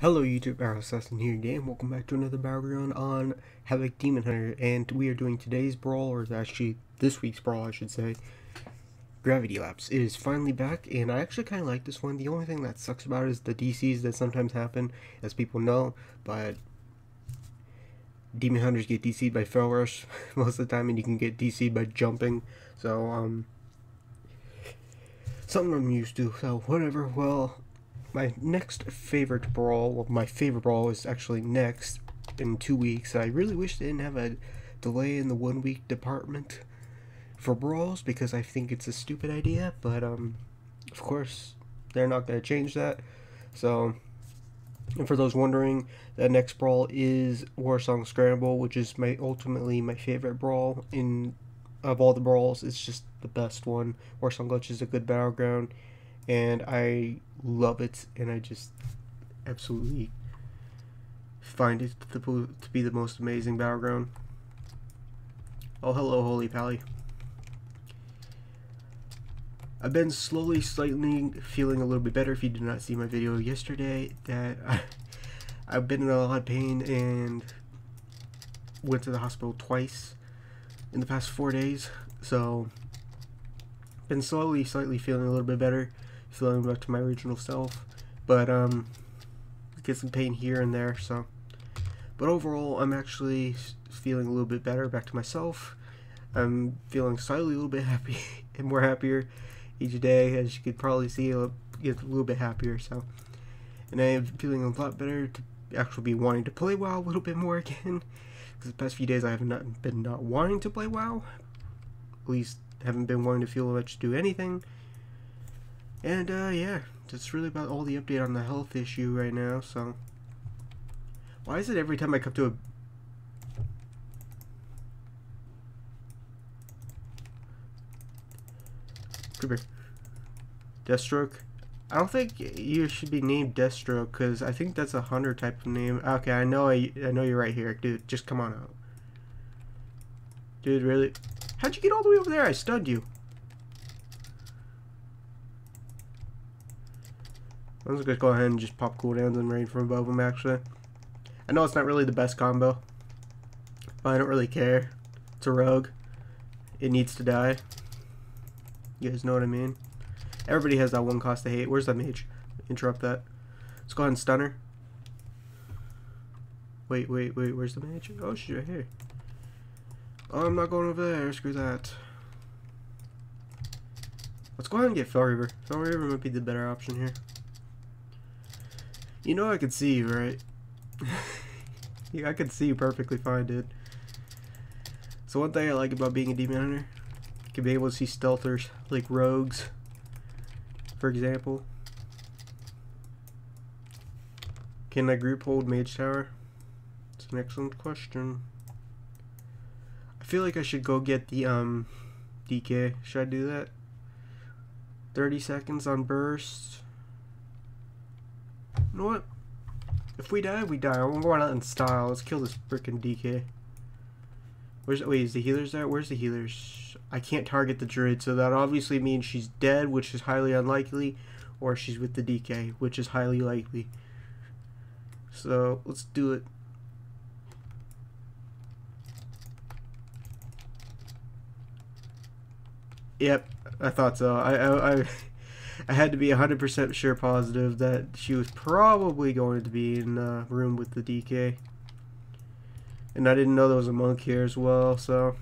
Hello YouTube, Arrow Assassin here again. Welcome back to another Battleground on Havoc Demon Hunter, and we are doing today's brawl, or actually this week's brawl, I should say. Gravity Lapse. It is finally back, and I actually kind of like this one. The only thing that sucks about it is the DCs that sometimes happen, as people know, but Demon Hunters get DC'd by Fel Rush most of the time, and you can get DC'd by jumping, so, um, something I'm used to, so whatever. Well, my next favorite brawl, well, my favorite brawl is actually next in two weeks. I really wish they didn't have a delay in the one week department for brawls because I think it's a stupid idea, but um, of course, they're not going to change that. So, and for those wondering, the next brawl is Warsong Scramble, which is my ultimately my favorite brawl in of all the brawls. It's just the best one. Warsong Gulch is a good battleground and I love it, and I just absolutely find it to, to be the most amazing battleground. Oh, hello, Holy Pally. I've been slowly, slightly feeling a little bit better. If you did not see my video yesterday, that I, I've been in a lot of pain and went to the hospital twice in the past four days. So, been slowly, slightly feeling a little bit better feeling back to my original self. But um, get some pain here and there. So, but overall, I'm actually feeling a little bit better, back to myself. I'm feeling slightly a little bit happy and more happier each day, as you could probably see. I get a little bit happier. So, and I am feeling a lot better to actually be wanting to play WoW a little bit more again. Because the past few days I have not been not wanting to play WoW. At least haven't been wanting to feel much to do anything. And, uh, yeah, that's really about all the update on the health issue right now, so... Why is it every time I come to a... Creeper. Deathstroke? I don't think you should be named Deathstroke, because I think that's a hunter type of name. Okay, I know I, I know you're right here. Dude, just come on out. Dude, really? How'd you get all the way over there? I stunned you. I'm just gonna go ahead and just pop cooldowns and rain from above them actually. I know it's not really the best combo, but I don't really care. It's a rogue. It needs to die. You guys know what I mean? Everybody has that one cost to hate. Where's that mage? Interrupt that. Let's go ahead and stun her. Wait, wait, wait. Where's the mage? Oh, she's right here. Oh, I'm not going over there. Screw that. Let's go ahead and get Fel Reaver. Fel Reaver might be the better option here. You know I can see you, right? yeah, I can see you perfectly fine, dude. So one thing I like about being a demon hunter, you can be able to see stealthers, like rogues, for example. Can I group hold Mage Tower? It's an excellent question. I feel like I should go get the um DK. Should I do that? 30 seconds on burst. Know what? If we die, we die. I'm going out in style. Let's kill this freaking DK. Where's wait? Is the healers there? Where's the healers? I can't target the druid, so that obviously means she's dead, which is highly unlikely, or she's with the DK, which is highly likely. So let's do it. Yep, I thought so. I I. I I had to be 100% sure positive that she was probably going to be in the room with the DK. And I didn't know there was a monk here as well, so...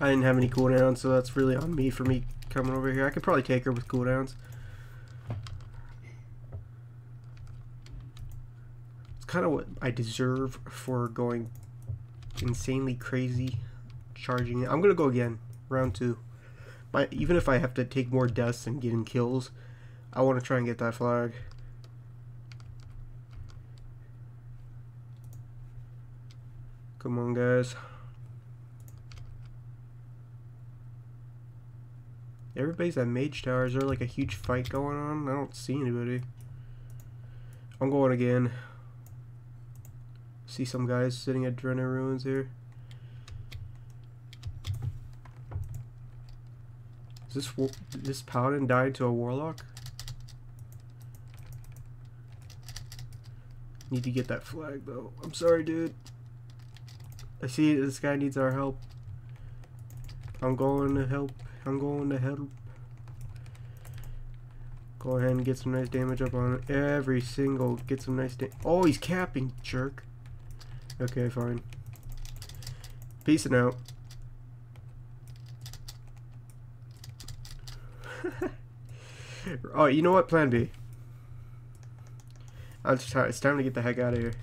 I didn't have any cooldowns, so that's really on me for me coming over here. I could probably take her with cooldowns. It's kind of what I deserve for going insanely crazy charging. I'm going to go again. Round two my even if I have to take more deaths and getting kills, I want to try and get that flag. Come on, guys. Everybody's at Mage Tower. Is there like a huge fight going on? I don't see anybody. I'm going again. See some guys sitting at Draenei Ruins here. This this paladin died to a warlock? Need to get that flag though. I'm sorry, dude. I see this guy needs our help. I'm going to help. I'm going to help. Go ahead and get some nice damage up on every single. Get some nice damage. Oh, he's capping, jerk. Okay, fine. Peacing out. oh, you know what? Plan B. It's time to get the heck out of here.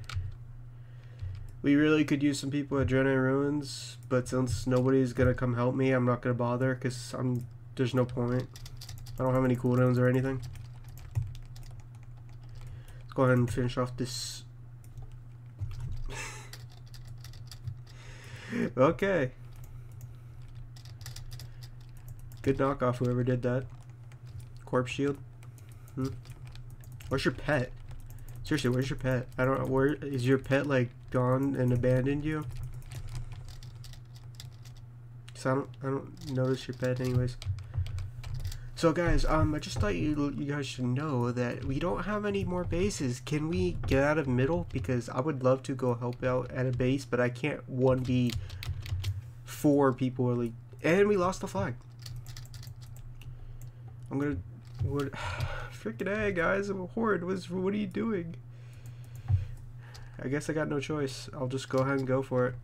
We really could use some people at Draenei Ruins, but since nobody's gonna come help me, I'm not gonna bother because I'm there's no point. I don't have any cooldowns or anything. Let's go ahead and finish off this. okay. Good knockoff, whoever did that. Corpse shield. Hmm. Where's your pet? Seriously, where's your pet? I don't. Know. Where is your pet like gone and abandoned you? So I don't. I don't notice your pet, anyways. So guys, um, I just thought you you guys should know that we don't have any more bases. Can we get out of middle? Because I would love to go help out at a base, but I can't one v four people really. And we lost the flag. I'm gonna. What? freaking A, guys. I'm a horde. What's, what are you doing? I guess I got no choice. I'll just go ahead and go for it.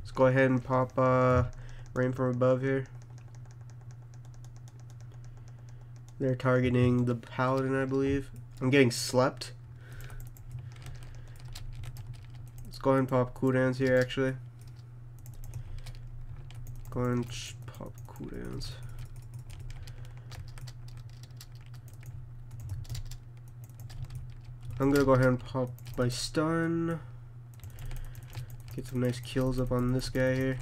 Let's go ahead and pop uh, rain from above here. They're targeting the paladin, I believe. I'm getting slept. Let's go ahead and pop cooldowns here, actually. Go ahead and cooldowns. I'm gonna go ahead and pop my stun. Get some nice kills up on this guy here.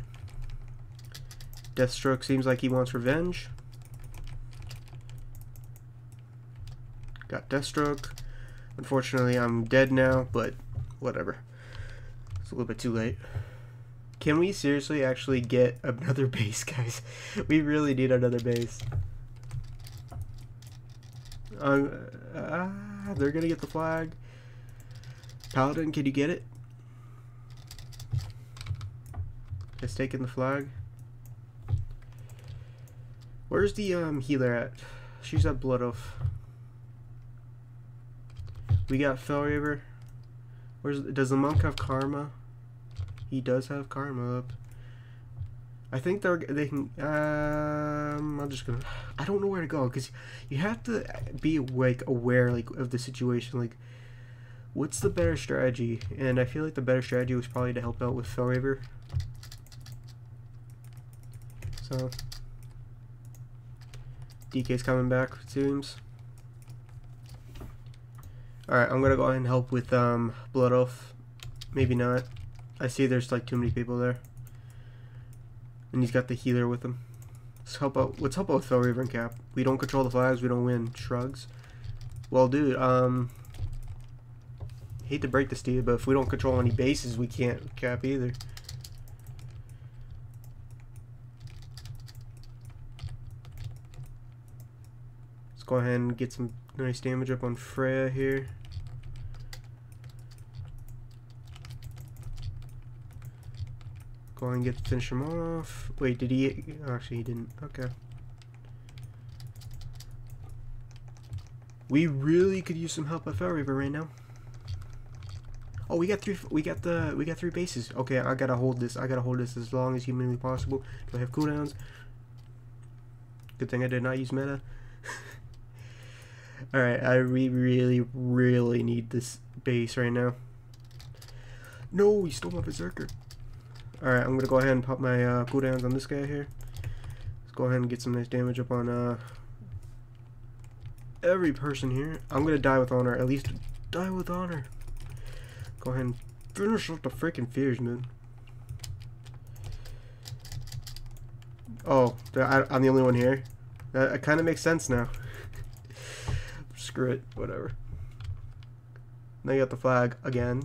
Deathstroke seems like he wants revenge. Got Deathstroke. Unfortunately, I'm dead now, but whatever. It's a little bit too late. Can we seriously actually get another base, guys? We really need another base. Um, uh, they're gonna get the flag. Paladin, can you get it? Has taken the flag. Where's the um, healer at? She's at Blood Oath. We got Fel Reaver. Where's does the monk have karma? He does have karma up. I think they're they can. Um, I'm just gonna. I don't know where to go because you have to be like aware like of the situation. Like, what's the better strategy? And I feel like the better strategy was probably to help out with Fel Reaver. So, DK's coming back. It seems. All right, I'm gonna go ahead and help with um Blood Oath. Maybe not. I see there's like too many people there. And he's got the healer with him. Let's help out. Let's help out with Fel Reaver and Cap. We don't control the flags. We don't win. Shrugs. Well, dude. Um. Hate to break this to you, but if we don't control any bases, we can't cap either. Let's go ahead and get some nice damage up on Freya here. And get to finish him off. Wait, did he? Actually, he didn't. Okay. We really could use some help at Fel Reaver right now. Oh, we got three. We got the. We got three bases. Okay, I gotta hold this. I gotta hold this as long as humanly possible. Do I have cooldowns? Good thing I did not use meta. All right, I re really, really need this base right now. No, he stole my berserker. Alright, I'm gonna go ahead and pop my uh, cooldowns on this guy here. Let's go ahead and get some nice damage up on uh, every person here. I'm gonna die with honor. At least die with honor. Go ahead and finish off the freaking fears, man. Oh, I, am the only one here. That kind of makes sense now. Screw it, whatever. Now you got the flag again.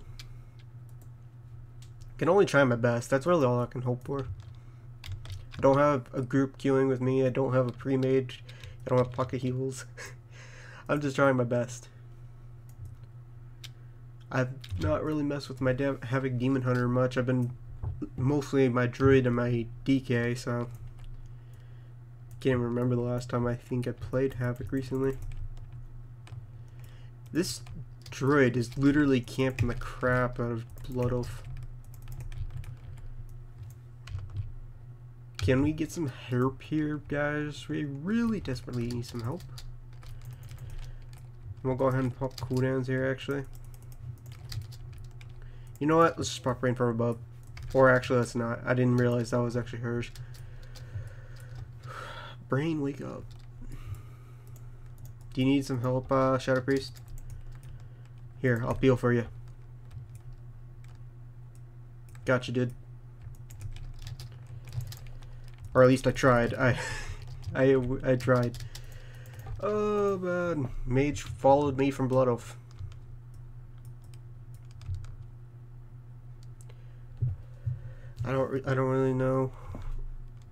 Can only try my best. That's really all I can hope for. I don't have a group queuing with me. I don't have a pre-made. I don't have pocket heals. I'm just trying my best. I've not really messed with my De Havoc Demon Hunter much. I've been mostly my Druid and my DK, so can't remember the last time I think I played Havoc recently. This Druid is literally camping the crap out of Blood Oath. Can we get some help here, guys? We really desperately need some help. We'll go ahead and pop cooldowns here, actually. You know what? Let's just pop rain from above. Or actually, let's not. I didn't realize that was actually hers. Brain, wake up. Do you need some help, uh, Shadow Priest? Here, I'll peel for you. Gotcha, dude. Or at least I tried. I, I, I tried. Oh man, Mage followed me from Blood Oath. I don't. I don't really know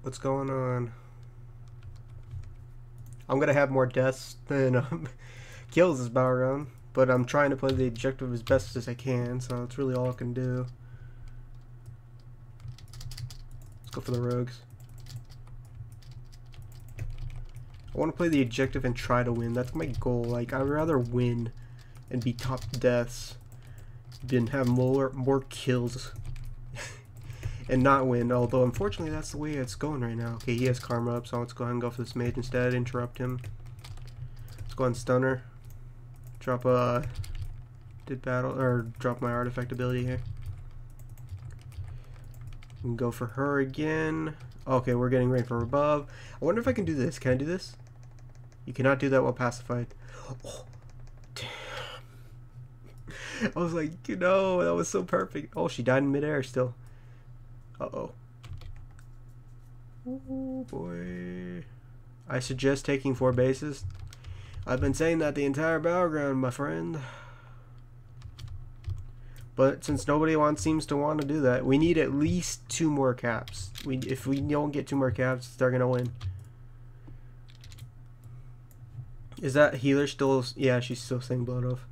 what's going on. I'm gonna have more deaths than um, kills this battle round, but I'm trying to play the objective as best as I can, so that's really all I can do. Let's go for the rogues. I want to play the objective and try to win. That's my goal. Like, I'd rather win and be top deaths than have more, more kills and not win. Although, unfortunately, that's the way it's going right now. Okay, he has Karma up, so let's go ahead and go for this mage instead. Interrupt him. Let's go ahead and stun her. Drop a... Did battle, or drop my artifact ability here. And go for her again. Okay, we're getting rain from above. I wonder if I can do this. Can I do this? You cannot do that while pacified. Oh, damn. I was like, you know, that was so perfect. Oh, she died in midair still. Uh-oh. Oh, boy. I suggest taking four bases. I've been saying that the entire battleground, my friend. But since nobody wants seems to want to do that, we need at least two more caps. We if we don't get two more caps, they're gonna win. Is that healer still? Yeah, she's still saying blood oath.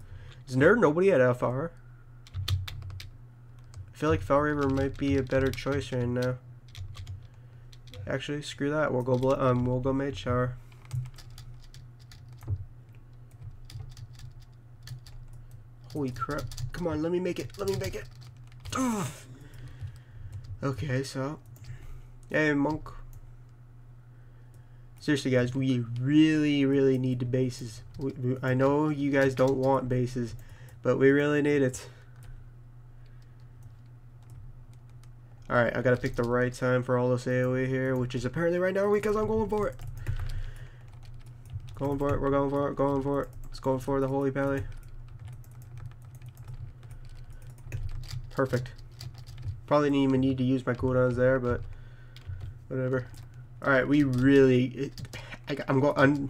Is there nobody at FR? I feel like Fel Reaver might be a better choice right now. Actually, screw that. We'll go. Um, we'll go Mage Tower. Holy crap! Come on, let me make it. Let me make it. Ugh. Okay, so, hey monk. Seriously, guys, we really, really need the bases. We, we, I know you guys don't want bases, but we really need it. Alright, I gotta pick the right time for all this AoE here, which is apparently right now because I'm going for it. Going for it, we're going for it, going for it. Let's go for the Holy Pally. Perfect. Probably didn't even need to use my cooldowns there, but whatever. All right, we really. I, am going. I'm,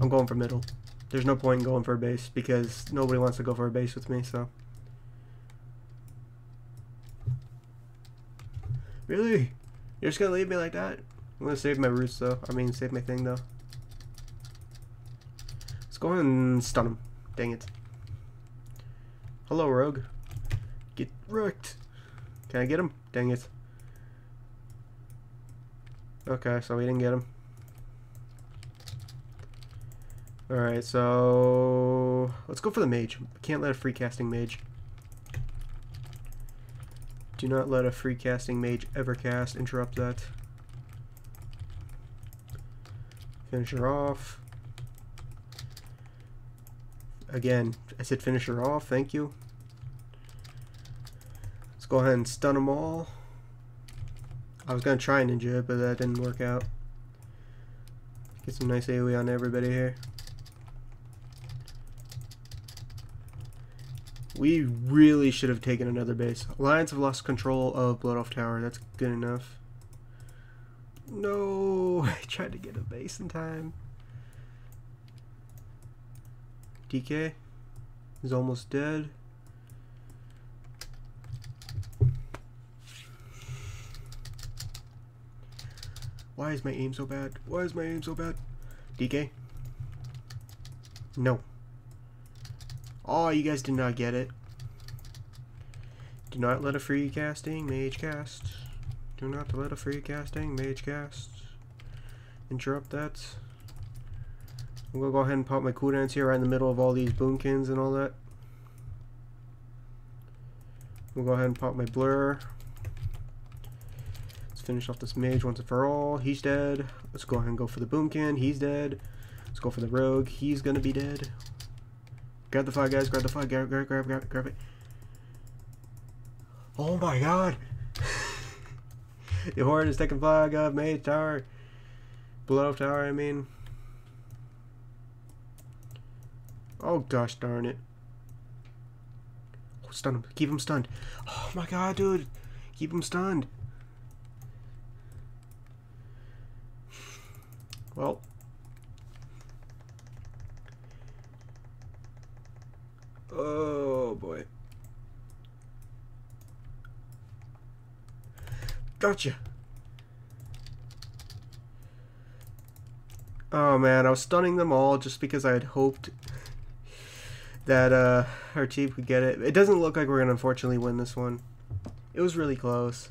I'm going for middle. There's no point in going for a base because nobody wants to go for a base with me. So. Really? You're just gonna leave me like that? I'm gonna save my roots though. I mean, save my thing though. Let's go ahead and stun him. Dang it. Hello, rogue. Wrecked. Can I get him? Dang it. Okay, so we didn't get him. Alright, so... Let's go for the mage. Can't let a free casting mage. Do not let a free casting mage ever cast. Interrupt that. Finish her off. Again, I said finish her off. Thank you. Go ahead and stun them all. I was going to try ninja but that didn't work out. Get some nice AoE on everybody here. We really should have taken another base. Alliance have lost control of Blood Elf Tower. That's good enough. No, I tried to get a base in time. DK is almost dead. Why is my aim so bad? Why is my aim so bad? DK? No. Oh, you guys did not get it. Do not let a free casting mage cast. Do not let a free casting mage cast. Interrupt that. I'm gonna go ahead and pop my cooldowns here right in the middle of all these boomkins and all that. We'll go ahead and pop my blur. Finish off this mage once and for all. He's dead. Let's go ahead and go for the boomkin. He's dead. Let's go for the rogue. He's gonna be dead. Grab the flag, guys. Grab the flag. Grab, grab, grab, grab, grab it. Oh my god! the horde is taking flag of Mage Tower. Blow Tower, I mean. Oh gosh darn it. Oh, stun him. Keep him stunned. Oh my god, dude. Keep him stunned. Well. Oh boy. Gotcha. Oh man, I was stunning them all just because I had hoped that uh, our team could get it. It doesn't look like we're going to unfortunately win this one. It was really close.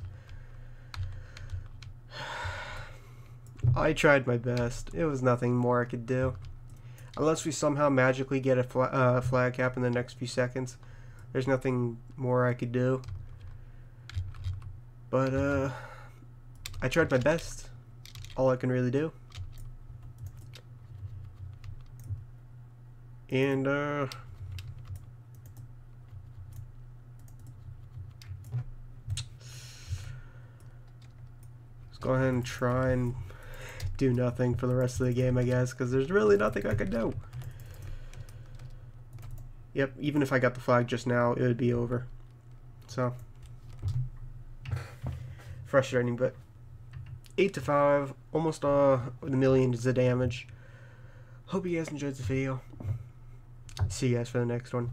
I tried my best. It was nothing more I could do. Unless we somehow magically get a uh, flag cap in the next few seconds. There's nothing more I could do. But, uh, I tried my best. All I can really do. And, uh, let's go ahead and try and do nothing for the rest of the game, I guess, because there's really nothing I could do. Yep, even if I got the flag just now, it would be over. So frustrating, but 8 to 5, almost uh, the millions the damage. Hope you guys enjoyed the video. See you guys for the next one.